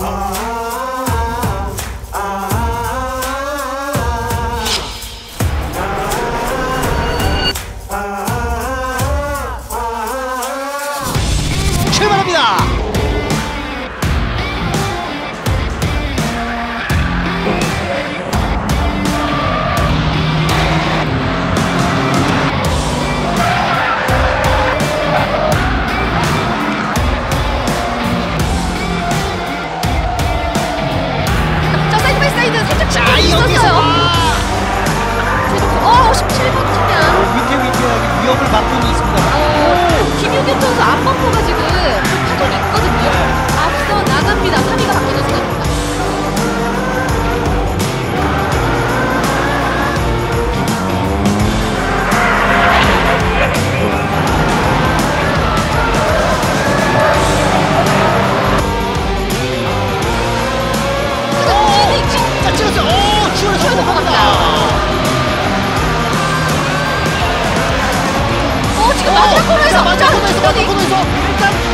Uh-huh. 57번 측면 어, 위태위태하게 위협을 막고는 있습니다. 오, 김유균 선수 앞범퍼가 지금 타선이 어 마지막 코너에서 자, 마지막 코너에서, 자, 마지막 코너에서 일단